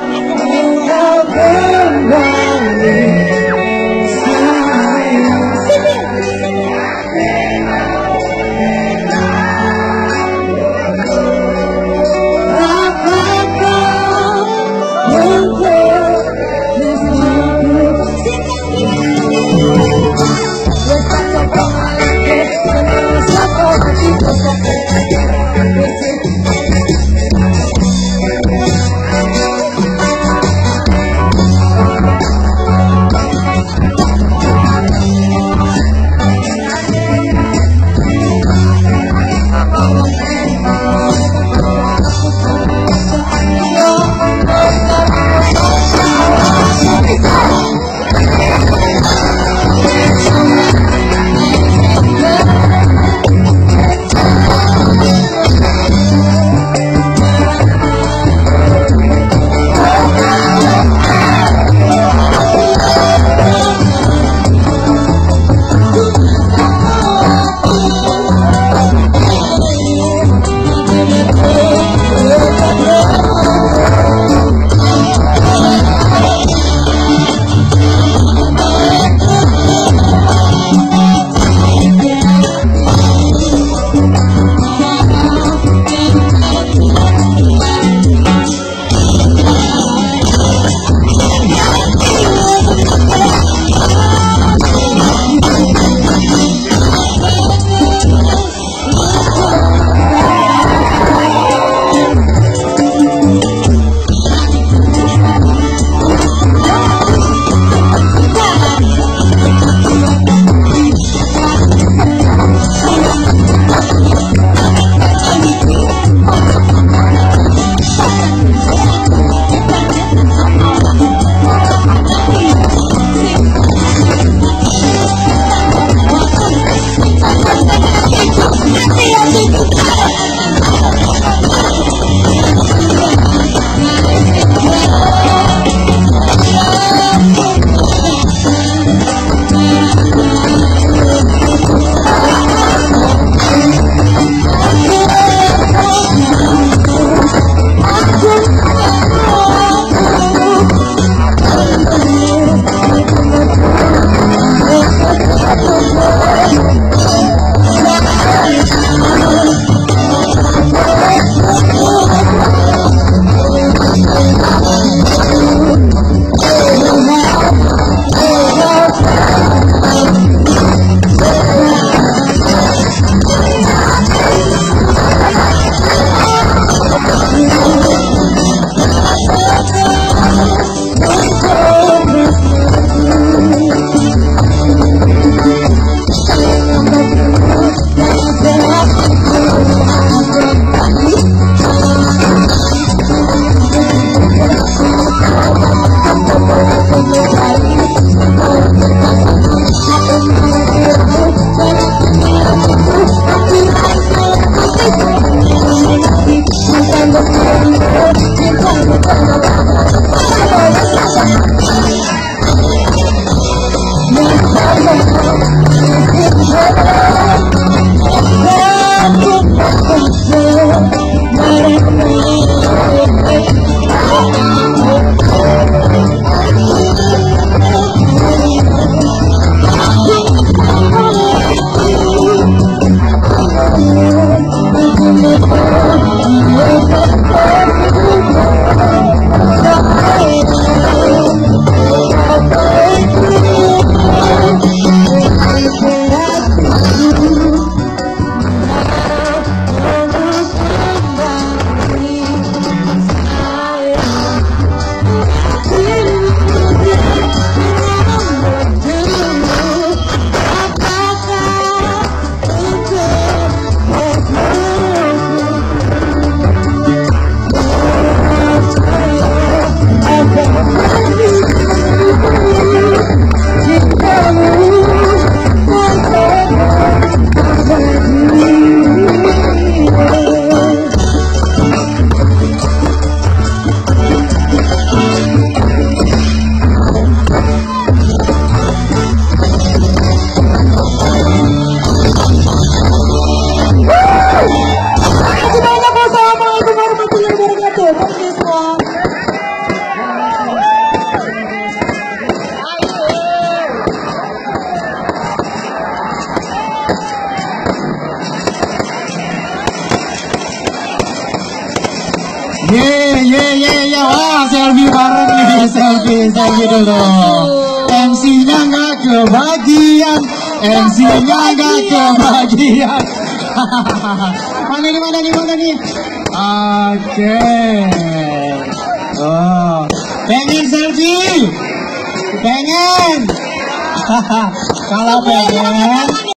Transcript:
Música Selfie selfie dulu MC-nya nggak kebagian MC-nya nggak kebagian. Mana nih mana nih mana nih? Oke. Oh pengen selfie? Pengen. Kalau pengen